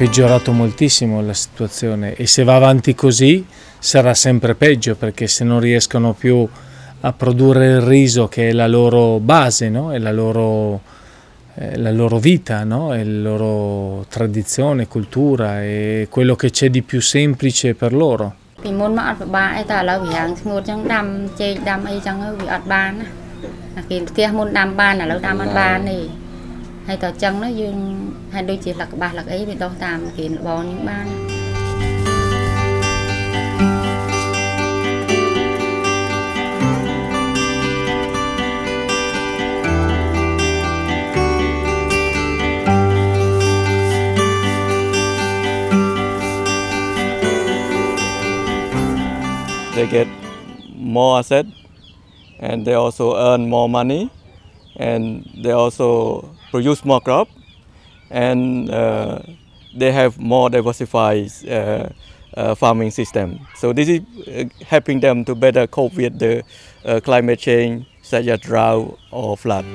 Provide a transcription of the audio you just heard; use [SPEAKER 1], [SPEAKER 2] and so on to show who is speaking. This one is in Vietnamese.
[SPEAKER 1] peggiorato moltissimo la situazione e se va avanti così sarà sempre peggio perché se non riescono più a produrre il riso che è la loro base, no? è la loro, è la loro vita, no? è la loro tradizione, cultura, è quello che c'è di più semplice per loro.
[SPEAKER 2] ពីមុនមកអត់ពិបាកអីតែឥឡូវវាហាងស្ងួតចឹងដាំចេកដាំអីចឹងវាអត់បានណាគេផ្ទះមុនដាំបានឥឡូវដាំអត់បានទេ ហើយតចឹងនោះយើងហើយដូចជាលឹកក្បាស់លឹកអីវាដុះតាមគេលបងយើងបាន
[SPEAKER 3] they get more asset and they also earn more money and they also produce more crop and uh, they have more diversified uh, uh, farming system. So this is uh, helping them to better cope with the uh, climate change such as drought or flood.